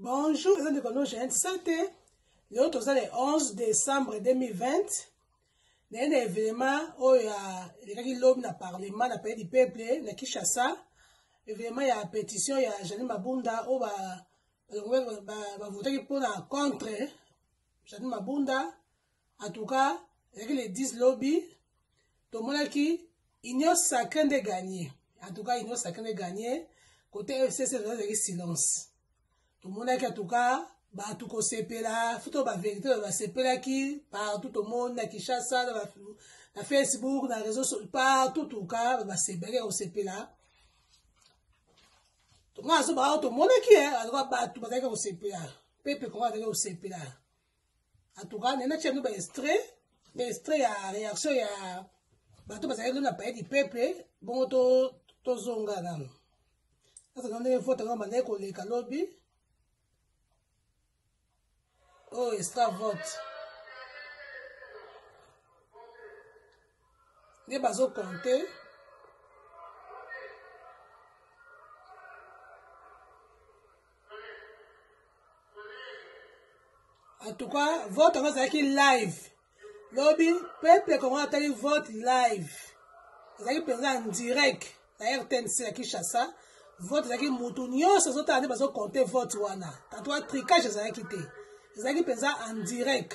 Bonjour, les ndeko no jeune sate. Leo toza le 11 décembre 2020. Naye na événement oyo ya elekaki lobi na parlement na pays du peuple na Kinshasa. Événement ya pétition ya Jeanine Mabunda oyo ba balongwe bavotaki mpo na contre Jeanine Mabunda En tout cas, ezalaki le 10 lobi, tomonaki union sacrée nde gagne. En tout cas, union sacrée nde gagne. Côté FCC, ezalaki silence. Tomonaki en tout cas, bato kosepela futo baverité oyo basepelaki partout tomoni na kinshasa na facebook na réseau partout tuka basepelaki kosepela nga azoba awa tomonaki eh, bato bazalaki kosepela pepe kongo azalaki kosepela en tout cas nana tia no ba extrait ba extrait ya réaction ya bato bazalaki no na palais du peuple bongo to tozonga nano sasa na ndenge vote yango bandaki koleka lobi oyo oh, extra vote nde bazo compter en tout cas vote yango ezalaki live lobi peuple kongo atali vote live ezalaki mpenza en direct na rtnc ya kinshasa vote ezalaki motu nyonso ezotala nde bazokonte vote wana tatoa tricage ezalaki te ezalaki mpenza en direct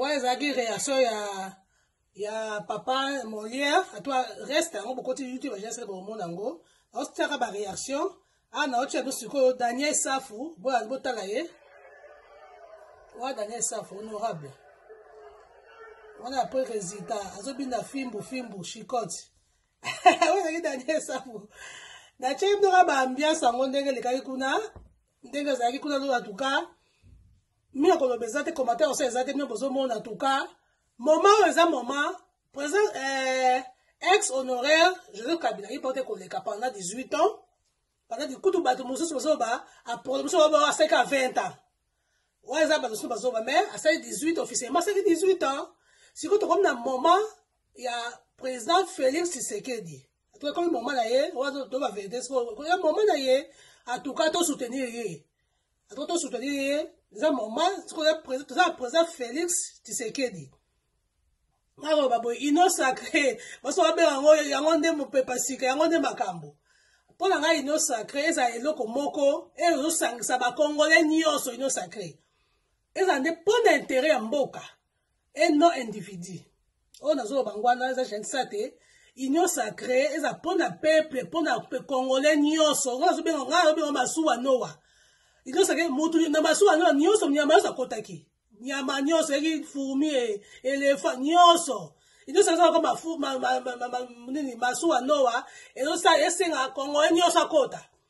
oyo ezalaki reaction ya ya papa Molière atwa reste yango bokoti YouTube ya Jean Célèbre bomona yango naotiaka ba réaction awa naotia bino sikoyo Daniel Safu boyani botala ye wa Daniel Safu honorable wana après résultat azobinda fimbu fimbu chicote oyo ezalaki Daniel Safu natiaki bino kaka ba ambiance yango ndenge elekaki kuna ndenge ezalaki kuna lola tuka mina koloba eza te commentaire osa eza te bino bozomona tuka Moment oyo eza moment president eh, ex honoraire Joseph Kabila ye pote koleka pendant 18 ans pendant dikutu bato mosusu bazoba apolo mosusu baba asaki ka 20 ans oyo eza bato mosusu bazoba mais asali 18 officiellement asaki 18 ans sikoyo tokomi na moment ya président Félix Tshisekedi to ekomi moma na ye oyo to ba verite siko ya moma na ye atuka to soutenir ye atuka to soutenir ye eza moma siko ya president toza na president Felix Tshisekedi naloba boye ino sacré baso babenga yango yango nde mopepa sika yango nde makambo mpo na ngai ino sacré ezala eloko moko eyo ezosangisa bakongole nyonso ino sacré ezala nde mpo na intere ya mboka un non individu oyo nazoloba ngo wana eza gensa te union sacrée eza mpo na peuple mpo na congolais nyonso ngo nazobenga ngai nazobenga masuwa nowa union sacrée motu na masuwa nowa nyonso nyama nyonso akotaki nyama nyonso eki furmi elefa nyonso union sacrée ezalaka mafu nini masuwa nowa ezosenga congolais nyonso akota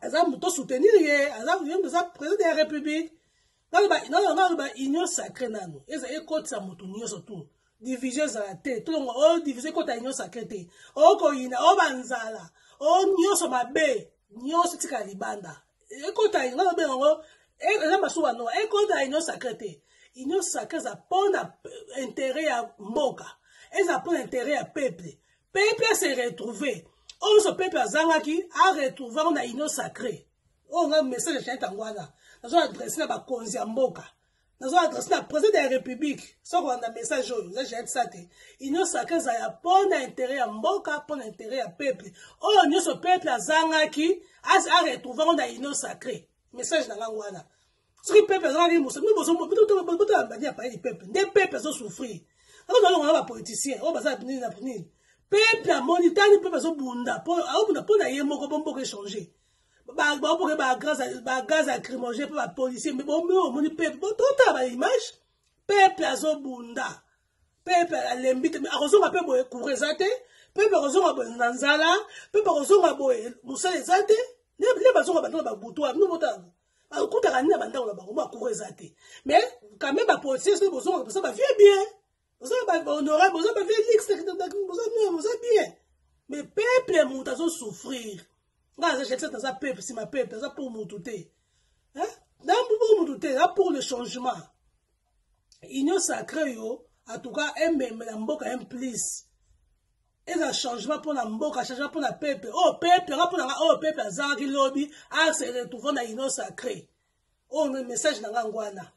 aza to soutenir ye aza aza président ya république naloba union sacré nano eza ekotisa moto nyonso tout division ezala te tolongo o oh, division ekota union sacré te okoyina oh, o oh, banzala o nyonso mabe nyonso tika libanda ekota naloba yango e, eza masuwa no ekota union sacré te union sacré eza mpo na intérêt ya mboka eza mpo na intérêt ya peuple peuple a se retrouver oyo nyonso peuple azangaki a retrouve yango na union sacré oyo nga message ya chanete yango wana nazo adresse na bakonzi ya mboka nazo adresse na président ya république so kolanda message oyo eza jeanete sa te union sacré eza ya mpo na intérêt ya mboka mpo na intérêt ya peuple oyo nyonso peuple azangaki a retrouve yango na union sacré message na ngango wana soki pepe azalaki mosa bino bozobotala bandi ya paye pepe nde pepe azosouffrir yango nalongo na bapoliticien oyo baza nini na nini pepe amoni tani pepe azobunda aobunda mpo na ye moko bomboka echange baoboke bagaz acrimogene mpe bapolicier mpe bomoni pepe bototala baimage pepe azobunda pepe alembi te akozonga mpe boye coura eza te pepe akozonga boye na nzala pepe akozonga boye mosala eza te nde bazonga bandona babutu wa bino botala bakutaka nini na bandako na bango mwa courant eza te mais quand même ba policiers soki bozongaka boza ba vieux bien boza ba honorable boza ba vieux lix boza bien boza bien mais peuple moto azo souffrir nga aza jackson aza peuple sima peuple aza pour moto te hein na pour moto te aza pour le changement union sacré yo en tout cas ememela mboka un plus eza changement mpo na mboka changement mpo na peuple oyo oh, peuple nga mpo na nga oyo oh, peuple azangaki lobi ase ah, retrouve na ino sacré oyo oh, message na ngango wana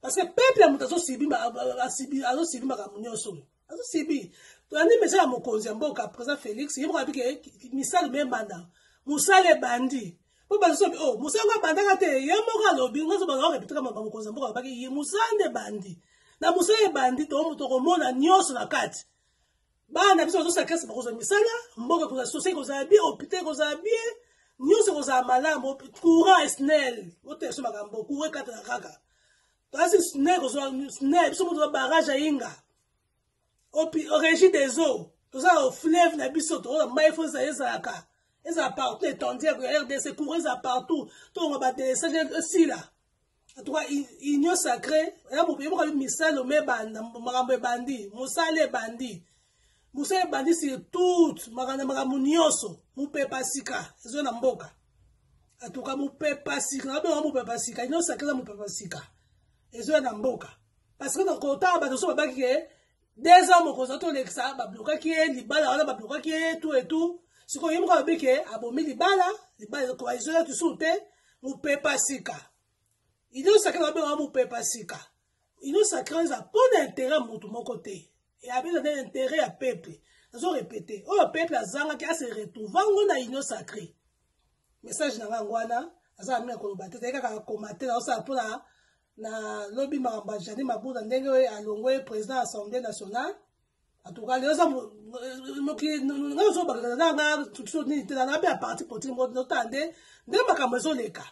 parce que peuple ya moto azosibi azosibi makambo nyonso oyo azosibi toyandi message ya mokonzi ya mboka président félix ye moko abike misala memanda mosala ebandi mpo bazosobi o mosala ngo abandaka te ye moko alobi ngo azobaka orepetaka maba mokonzi ya mboka abaki ye mosala nde ebandi na mosala ebandi tokomona nyonso na kati bana biso bazosala classe bakozwa misala mboka ekozala sosa ekozala bie hôpital ekozala bie nyonso ekozala malamu courant esnel oteso makambo courant ekataka kaka kasi snel kozwa snel biso moto barrage ayinga régie des eaux toza o fleuve na biso tokoza mai fo ezala ezalaka ezala partout étendue ya rdc courant ezala partout tolonga badelesage esila en tout cas union sacrée yoboka misalo mebanda makambo ebandi mosala ebandi mosala ebandi sur tout makambo makambo nyonso mopepa sika ezo na mboka en tout cas mopepa sika nabenga mopepa sika union sacrée eza mopepa sika ezo na mboka parce que nakotala bato so babaki ke deux ans mokonzi oto olekisa bablokaki ye libala wana bablokaki ye tout et tout sikoyo ye moko alobi ke abomi libala libala koalizoya lisusu te mopepa sika union sacré babengaka mopepa sika union sacré eza mpo na intérêt motu moko te abeza na intérêt ya peuple nazo répété oyo peuple azangaki ase retrouva ngo na union sacré message na ngai yango wana aza na mimi ya koloba te ezali kaka komate naosala mpo na na lobi makambo ya jani mabuza ndenge oyo alongwe président ya assemblée nationale atuka lelo eza mokili nga ozobakaka na nga structure nini te nanga mpe ya parti politique moko notala nde nde makambo ezoleka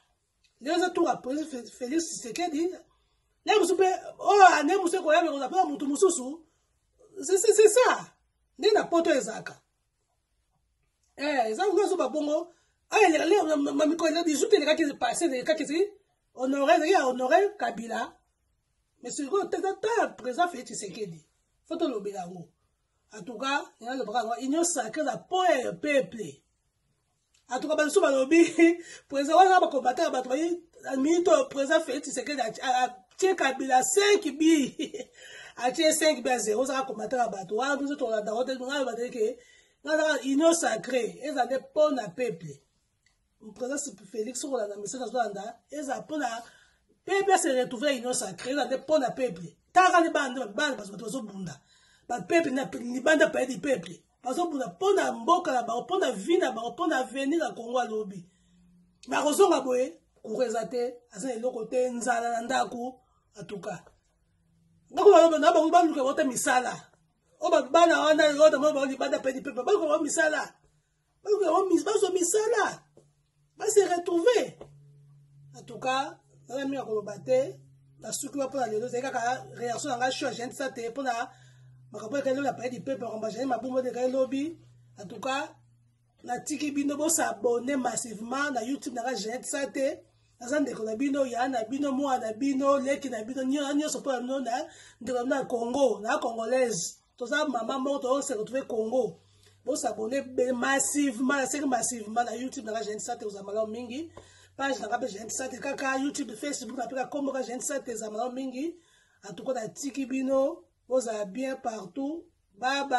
lelo eza tour ya président félix tshisekedi nde mosusu mpe oyo oh, ane mosusu ekoya mekoza mpe motu mosusu c'est ça nde na poto ezalaka eh eza kuna zoba bongo aya leka leo mamiko na bizu te elekaki passe elekaki ti honore ezalaki ya honore kabila mais sikoyo tata ta président félix tshisekedi fo tolobela yango en tout cas nalobaka yango union sacrée na point ya peuple atuka balusu balobi president wana ba combattant bato ba minute oyo president Felix Tshisekedi atie kabila 5 bi atie 5 bi ya 0 ozaka combattant bato wana biso tolanda wote ngai batali ke ngai zaka union sacrée eza nde mpo na peuple president Felix okolanda message azolanda eza mpo na peuple se retrouver ya union sacrée eza nde mpo na peuple taka nde bana nde bana bato bazobunda bapeuple libanda payedi peuple bazobunda mpo na mboka na bango mpo na vi na bango mpo na avenir ya kongo ya lobi bakozonga boye kura eza te aza na eloko te nzala na ndako atuka na bango baluka bango te misala oyo babana wana oyo na bango libanda mpe lipepe baluka bango misala bazwa misala ba se retrouver en tout cas naza mingi ya koloba te nasuki wa mpona lelo ezali kaka réaction na ngai sho agenti sa te mpona makambo ekali lobi apaya lipepe makambo ajali mabumu oyo ekali lobi en tout cas natiki bino bosabone massivement na youtube na ngai agenti sa te naza ndeko na bino ya na bino mwana na bino leki na bino nyonso mpona bino na ndeko na bino ya congo na congolaise toza mama moko tozo se retrouver congo bosabone massivement naseki massivement na youtube nanga jeune sante kozala malamu mingi page nanga mpe jeune sante kaka youtube facebook na mpe kakombo ka jeune sante eza malamu mingi antuko natiki bino bozala bien partout baba